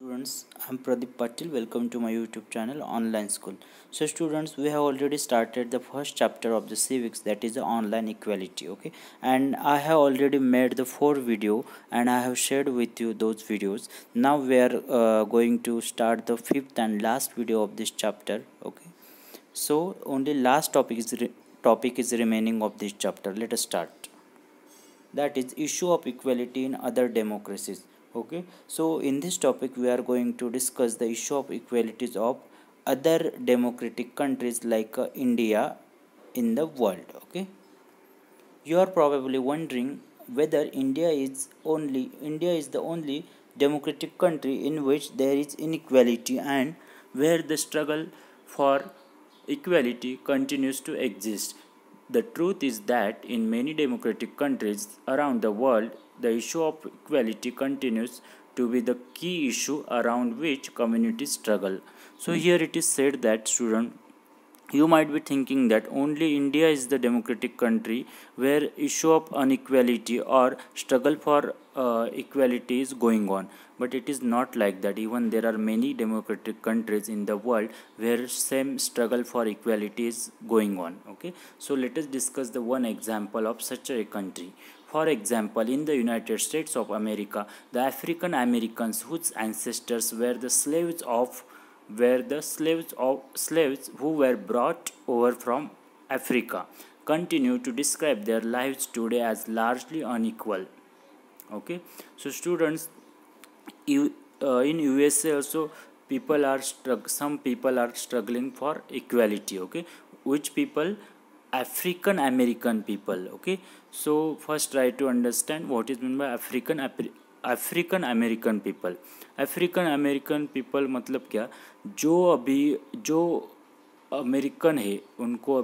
students i'm pradeep patil. Welcome to my youtube channel online school. So students we have already started the first chapter of the civics that is the online equality okay? And i have already made the four video and i have shared with you those videos. Now we are uh, going to start the fifth and last video of this chapter okay? So only last topic is topic is remaining of this chapter. Let us start. That is issue of equality in other democracies okay so in this topic we are going to discuss the issue of equalities of other democratic countries like uh, india in the world. Okay you are probably wondering whether india is only india is the only democratic country in which there is inequality and where the struggle for equality continues to exist the truth is that in many democratic countries around the world the issue of equality continues to be the key issue around which communities struggle. So hmm. here it is said that student you might be thinking that only India is the democratic country where issue of inequality or struggle for uh, equality is going on. But it is not like that. Even there are many democratic countries in the world where same struggle for equality is going on. Okay? So let us discuss the one example of such a country. For example, in the United States of America, the African Americans whose ancestors were the slaves of were the slaves of slaves who were brought over from Africa continue to describe their lives today as largely unequal. Okay, so students, you, uh, in USA also people are some people are struggling for equality. Okay, which people African American people. Okay, so first try to understand what is meant by African African American people African American people मतलब क्या? जो अभी, जो American है, उनको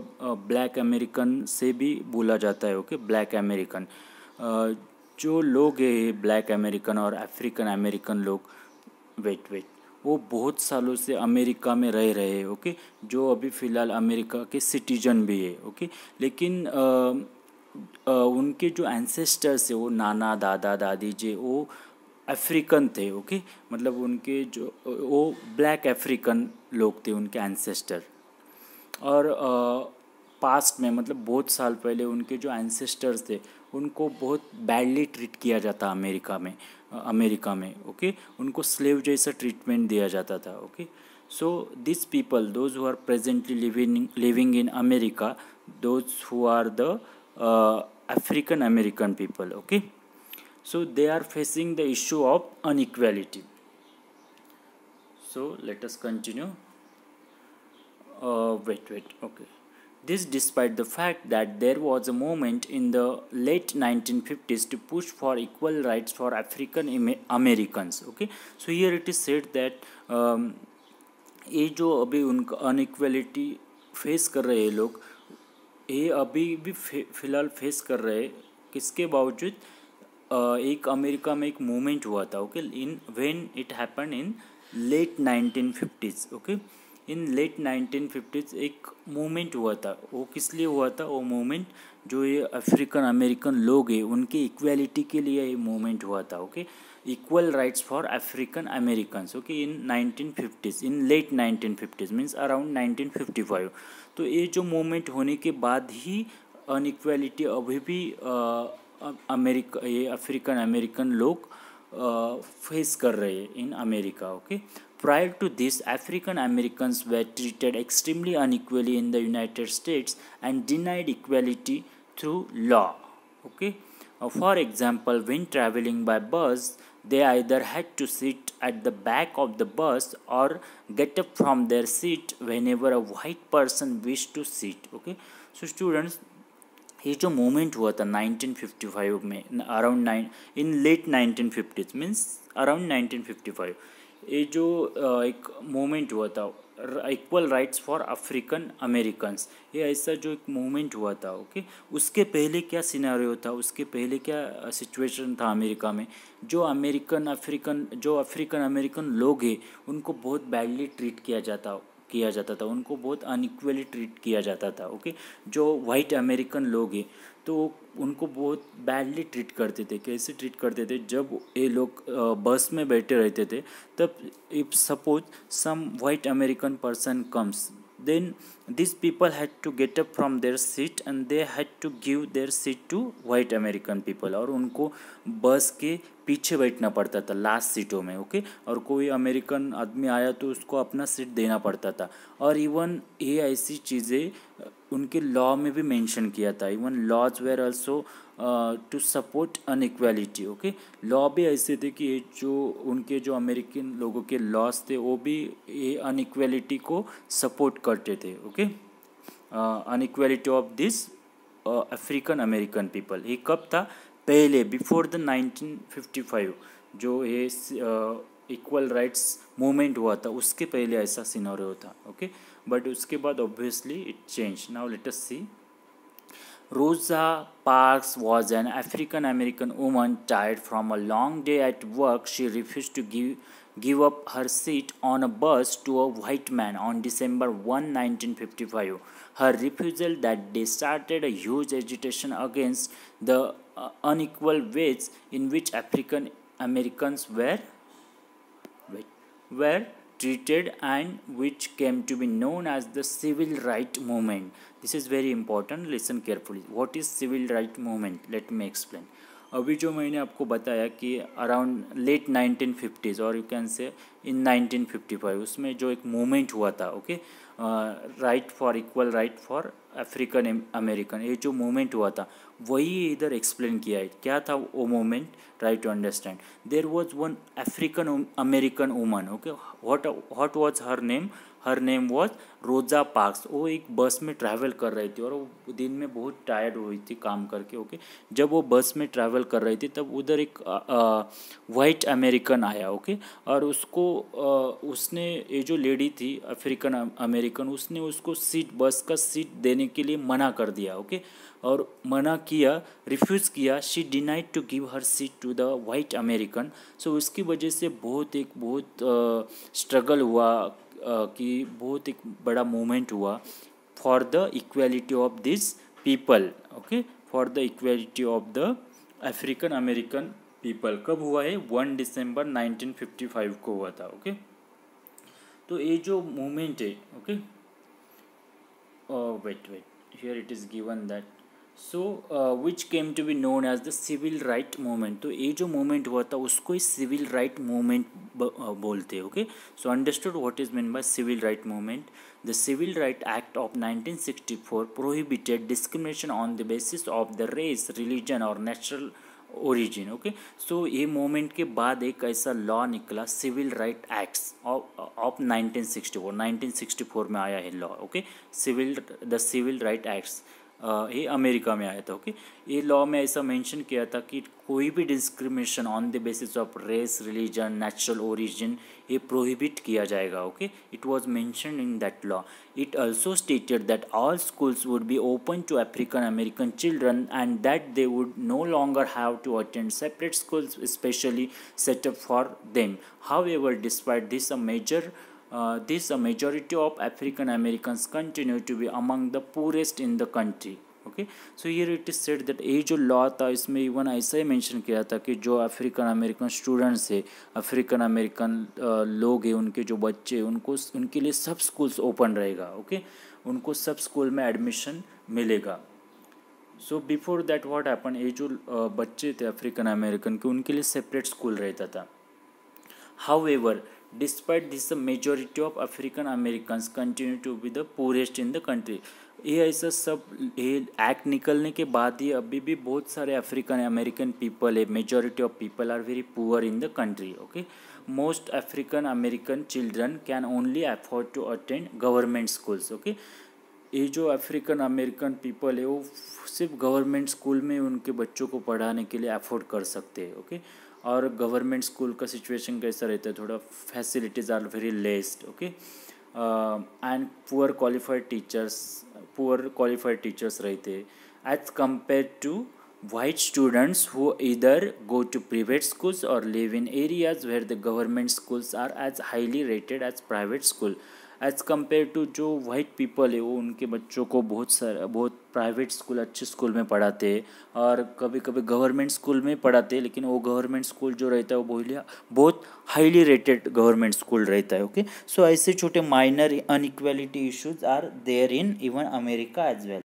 black American से भी बोला जाता है ओके ब्लैक अमेरिकन जो लोग है ब्लैक अमेरिकन और अफ्रीकन अमेरिकन लोग वेट वेट वो बहुत सालों से अमेरिका में रह रहे हैं ओके जो अभी फ़िलहाल अमेरिका के सिटीजन भी है ओके लेकिन उनके जो एंसेस्टर्स है वो नाना, दादा, दादी जी, वो अफ्रीकन थे ओके मतलब उनके जो, वो ब्लैक अफ्रीकन लोग थे, उनके एंसेस्टर और पास्ट में मतलब बहुत साल पहले उनके जो एंसेस्टर्स थे, उनको बहुत बैडली ट्रीट किया जाता अमेरिका में अमेरिका में ओके उनको स्लेव जैसा ट्रीटमेंट दिया जाता था okay so this people those who are presently living living in America those who are the African American people okay so they are facing the issue of inequality so let us continue wait wait okay This despite the fact that there was a movement in the late 1950s to push for equal rights for African Americans. Okay, so here it is said that um, ये जो अभी उनका inequality face कर रहे हैं लोग ये अभी भी फ़िलहाल फेस कर रहे किसके बावजूद एक अमेरिका में एक मूवमेंट हुआ था okay in when it happen in late nineteen fifties okay in late nineteen fifties एक मूवमेंट हुआ था। वो किस लिए हुआ था? वो मूवमेंट जो ये अफ्रीकन अमेरिकन लोग हैं, उनकी इक्वालिटी के लिए ये मूवमेंट हुआ था okay equal equal rights for African American okay in 1950s in late nineteen fifties means around 1955 तो ये जो मोमेंट होने के बाद ही अनइक्वलिटी अभी भी अमेरिका ये अफ्रीकन अमेरिकन लोग फेस कर रहे हैं in America okay prior to this African American they treated extremely unequally in the United States and denied equality through law okay for example when travelling by bus they either had to sit at the back of the bus or get up from their seat whenever a white person wished to sit. Okay. So students, ये जो movement हुआ था 1955 में around nine in late 1950s means around 1955 ये जो एक movement हुआ था equal rights for African Americans ये ऐसा जो एक मूवमेंट हुआ था ओके उसके पहले क्या सिनारियो था? उसके पहले क्या सिचुएशन था अमेरिका में? जो अमेरिकन अफ्रीकन जो अफ्रीकन अमेरिकन लोग हैं, उनको बहुत बैडली ट्रीट किया जाता किया जाता था, उनको बहुत अनइक्वली ट्रीट किया जाता था ओके जो वाइट अमेरिकन लोग हैं तो उनको बहुत बैडली ट्रीट करते थे। कैसे ट्रीट करते थे? जब ये लोग बस में बैठे रहते थे, तब if suppose some white American person comes then these people had to get up from their seat and they had to give their seat to white american people और उनको बस के पीछे बैठना पड़ता था लास्ट सीटों में ओके और कोई अमेरिकन आदमी आया तो उसको अपना सीट देना पड़ता था। और इवन ये ऐसी चीज़ें उनके लॉ में भी मेंशन किया था। Even laws were also to support in inequality okay law भी ऐसे थे कि जो उनके, जो अमेरिकन लोगों के लॉज थे, वो भी ये अनइक्वालिटी को सपोर्ट करते थे okay inequality of this African American people ये कब था? पहले बिफोर द 1955 जो ये इक्वल राइट्स मूवमेंट हुआ था, उसके पहले ऐसा सिनोरियो था ओके बट उसके बाद obviously it change now let us see Rosa Parks was an African American woman tired from a long day at work she refuse to give give up her seat on a bus to a white man on December 1, 1955. Her refusal that day started a huge agitation against the uh, unequal ways in which African Americans were, were treated and which came to be known as the civil right movement. This is very important. Listen carefully. What is civil right movement? Let me explain. अभी जो मैंने आपको बताया कि around late nineteen fifties और you can say in nineteen fifty five उसमें जो एक मूवमेंट हुआ था okay right for equal right for African American ये जो मूवमेंट हुआ था, वही इधर एक्सप्लेन किया है। क्या था वो movement try to understand there was one African American woman okay what what was her name her name was Rosa Parks वो एक बस में ट्रैवल कर रही थी और वो दिन में बहुत टायर्ड हुई थी काम करके ओके जब वो बस में ट्रैवल कर रही थी तब उधर एक वाइट अमेरिकन आया ओके और उसको आ, उसने ये जो लेडी थी अफ्रीकन अमेरिकन उसने उसको सीट बस का सीट देने के लिए मना कर दिया ओके और मना किया रिफ्यूज़ किया she denied to give her seat to the white American so उसकी वजह से बहुत एक बहुत स्ट्रगल हुआ कि बहुत एक बड़ा मूवमेंट हुआ for the equality of this people okay for the equality of the African American people कब हुआ है? वन दिसंबर 1955 को हुआ था ओके तो ये जो मूवमेंट है okay wait wait here it is given that so which came to be known as the civil right movement तो ये जो मूवमेंट हुआ था, उसको ही सिविल राइट मूवमेंट बोलते okay so understood what is mean by civil right movement the civil right act of 1964 prohibited discrimination on the basis of the race religion और natural origin okay so ये movement के बाद एक ऐसा law निकला civil right acts of 1964 1964 में आया है law okay civil the civil right acts ये अमेरिका में आया था, ओके? ये लॉ में ऐसा मेंशन किया था कि कोई भी discrimination on the basis of race religion natural origin ये प्रोहिबिट किया जाएगा, okay? It was mention in that law it also stated that all schools would be open to African American children and that they would no longer have to attend separate schools specially set up for them however despite this a major Uh, this a majority of African Americans continue to be among the poorest in the country. Okay so ये it is said that ये जो law था इसमें even ऐसा ही mention किया था कि जो अफ्रीकन अमेरिकन स्टूडेंट्स है अफ्रीकन अमेरिकन लोग हैं उनके जो बच्चे उनको उनके लिए सब स्कूल्स ओपन रहेगा ओके okay? उनको सब स्कूल में एडमिशन मिलेगा so before that what happen ये जो बच्चे थे अफ्रीकन अमेरिकन के उनके लिए सेपरेट स्कूल रहता था however despite this the majority of African American continue to be the poorest in the country ये ऐसा सब, ये एक्ट निकलने के बाद ही अभी भी बहुत सारे अफ्रीकन अमेरिकन पीपल है majority of people are very poor in the country okay most African American children can only afford to attend government schools okay ये जो अफ्रीकन अमेरिकन पीपल है, वो सिर्फ़ गवर्नमेंट स्कूल में उनके बच्चों को पढ़ाने के लिए अफोर्ड कर सकते हैं ओके okay? और गवर्नमेंट स्कूल का सिचुएशन कैसा रहता है? थोड़ा facilities are very least okay and poor qualified teachers poor qualified teachers रहते as compare to white students who इधर गो टू प्राइवेट स्कूल्स और live in areas where the government schools are as highly rated as private school as compare to जो white people है, वो उनके बच्चों को बहुत सर, बहुत प्राइवेट स्कूल अच्छे स्कूल में पढ़ाते हैं और कभी कभी गवर्नमेंट स्कूल में पढ़ाते हैं, लेकिन वो गवर्नमेंट स्कूल जो रहता है, वो बोलिए, बहुत हाईली रेटेड गवर्नमेंट स्कूल रहता है ओके सो ऐसे छोटे minor inequality issues are there in even America as well